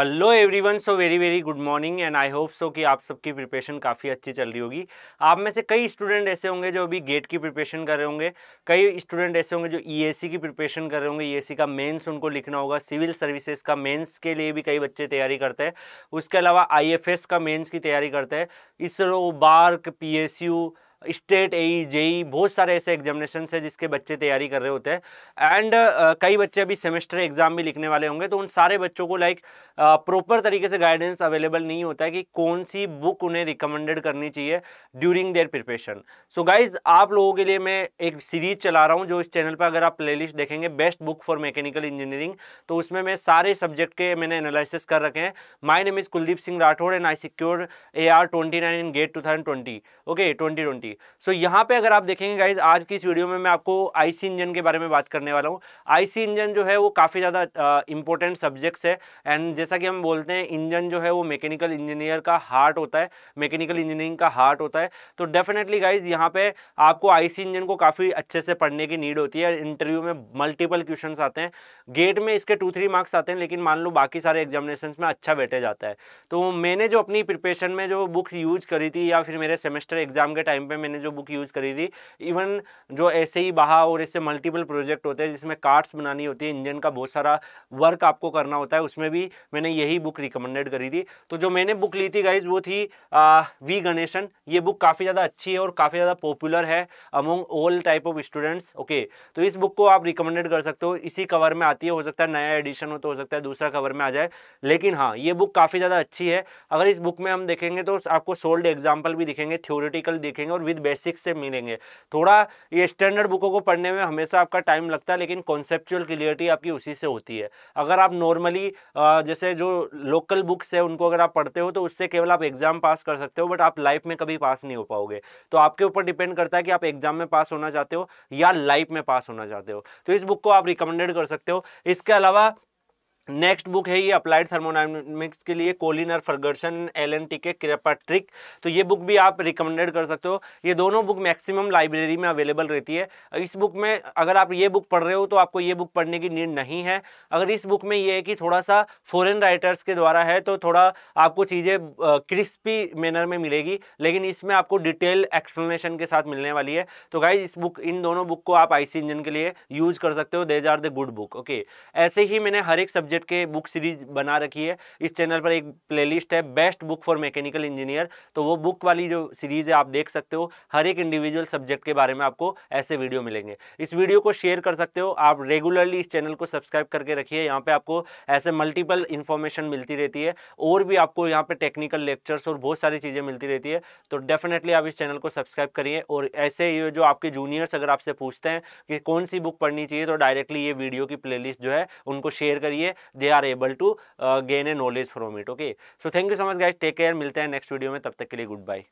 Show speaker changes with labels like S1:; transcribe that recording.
S1: Hello everyone so very very good morning and I hope so कि आप सबकी preparation काफ़ी अच्छी चल रही होगी। आप में से कई स्टूडेंट ऐसे होंगे जो अभी गेट की प्रिपरेशन कर रहे होंगे। कई स्टूडेंट ऐसे होंगे जो ईएसी e की प्रिपरेशन कर रहे होंगे। ईएसी e का मेंस उनको लिखना होगा। सिविल सर्विसेज़ का मेंस के लिए भी कई बच्चे तैयारी करते हैं। उसके अलावा आईएफएस का मेंस की तैयारी करते हैं। ISRO BARC PSU state A JE बहुत सारे ऐसे एग्जामिनेशन है जिसके बच्चे तैयारी कर रहे होते हैं। एंड uh, कई बच्चे अभी सेमेस्टर एग्ज़ाम भी लिखने वाले होंगे तो उन सारे बच्चों को लाइक प्रॉपर तरीके से गाइडेंस अवेलेबल नहीं होता है कि कौन सी बुक उन्हें रिकमेंडेड करनी चाहिए during their preparation so guys आप लोगों के लिए मैं एक सीरीज़ चला रहा हूँ जो इस चैनल पर अगर आप प्ले देखेंगे best book for mechanical engineering तो उसमें मैं सारे सब्जेक्ट के मैंने एनालिसिस कर रखे हैं। My name is Kuldeep Singh Rathore and I secure A R twenty nine in GATE two thousand twenty okay twenty twenty होगी सो so, यहाँ पे अगर आप देखेंगे गाइज़ आज की इस वीडियो में मैं आपको आईसी इंजन के बारे में बात करने वाला हूँ। आईसी इंजन जो है वो काफ़ी ज़्यादा इंपॉर्टेंट सब्जेक्ट्स है। एंड जैसा कि हम बोलते हैं इंजन जो है वो मैकेनिकल इंजीनियर का हार्ट होता है। मैकेनिकल इंजीनियरिंग का हार्ट होता है। तो डेफिनेटली गाइज़ यहाँ पे आपको आईसी इंजन को काफ़ी अच्छे से पढ़ने की नीड होती है। इंटरव्यू में मल्टीपल क्वेश्चन आते हैं। गेट में इसके टू थ्री मार्क्स आते हैं लेकिन मान लो बाकी सारे एग्जामिनेशन में अच्छा बैठे जाता है। तो मैंने जो अपनी प्रिपरेशन में जो बुक्स यूज़ करी थी या फिर मेरे सेमेस्टर एग्ज़ाम के टाइम पर मैंने जो बुक यूज़ करी थी। इवन जो ऐसे ही बहा और ऐसे मल्टीपल प्रोजेक्ट होते हैं जिसमें कार्ड्स बनानी होती है इंजन का बहुत सारा वर्क आपको करना होता है उसमें भी मैंने यही बुक रिकमेंडेड करी थी। तो जो मैंने बुक ली थी गाइज़ वो थी आ, वी गणेशन ये बुक काफ़ी ज़्यादा अच्छी है और काफ़ी ज़्यादा पॉपुलर है among all type of students okay तो इस बुक को आप रिकमेंडेड कर सकते हो। इसी कवर में आती है हो सकता है नया एडिशन हो तो हो सकता है दूसरा कवर में आ जाए। लेकिन हाँ ये बुक काफ़ी ज़्यादा अच्छी है। अगर इस बुक में हम देखेंगे तो आपको सोल्ड एग्ज़ाम्पल भी दिखेंगे थ्योरिटिकल दिखेंगे और विद बेसिक्स से मिलेंगे। थोड़ा ये स्टैंडर्ड बुकों को पढ़ने में हमेशा आपका टाइम लगता है, लेकिन कॉन्सेप्चुअल क्लियरिटी आपकी उसी से होती है। अगर आप नॉर्मली जैसे जो लोकल बुक्स है, उनको अगर आप पढ़ते हो तो उससे केवल आप एग्ज़ाम पास कर सकते हो बट आप लाइफ में कभी पास नहीं हो पाओगे। तो आपके ऊपर डिपेंड करता है कि आप एग्ज़ाम में पास होना चाहते हो या लाइफ में पास होना चाहते हो। तो इस बुक को आप रिकमेंडेड कर सकते हो। इसके अलावा नेक्स्ट बुक है ये अप्लाइड थर्मोडाइनमिक्स के लिए कोलिनर फर्गर्सन एल एन टी के क्रेपाट्रिक तो ये बुक भी आप रिकमेंडेड कर सकते हो। ये दोनों बुक मैक्सिमम लाइब्रेरी में अवेलेबल रहती है। इस बुक में अगर आप ये बुक पढ़ रहे हो तो आपको ये बुक पढ़ने की नीड नहीं है। अगर इस बुक में ये है कि थोड़ा सा फॉरेन राइटर्स के द्वारा है तो थोड़ा आपको चीज़ें क्रिस्पी मैनर में मिलेगी, लेकिन इसमें आपको डिटेल एक्सप्लेनेशन के साथ मिलने वाली है। तो गाइज़ इस बुक, इन दोनों बुक को आप आईसी इंजन के लिए यूज़ कर सकते हो। These are the good book okay ऐसे ही मैंने हर एक सब्जेक्ट सब्जेक्ट के बुक सीरीज़ बना रखी है। इस चैनल पर एक प्लेलिस्ट है, best book for mechanical engineer. तो वो बुक वाली जो सीरीज़ है, आप देख सकते हो। हर एक इंडिविजुअल सब्जेक्ट के बारे में आपको ऐसे वीडियो मिलेंगे। इस वीडियो को शेयर कर सकते हो। आप रेगुलरली इस चैनल को सब्सक्राइब करके रखिए। यहाँ पे आपको ऐसे मल्टीपल इन्फॉर्मेशन मिलती रहती है। और भी आपको यहाँ पे टेक्निकल लेक्चर्स और बहुत सारी चीज़ें मिलती रहती है। तो डेफिनेटली आप इस चैनल को सब्सक्राइब करिए। और ऐसे ये जो आपके जूनियर्स अगर आपसे पूछते हैं कि कौन सी बुक पढ़नी चाहिए तो डायरेक्टली ये वीडियो की प्लेलिस्ट जो है, उनको शेयर करिए। They are able to gain a knowledge from it okay so thank you so much guys take care मिलते हैं नेक्स्ट वीडियो में तब तक के लिए गुड बाय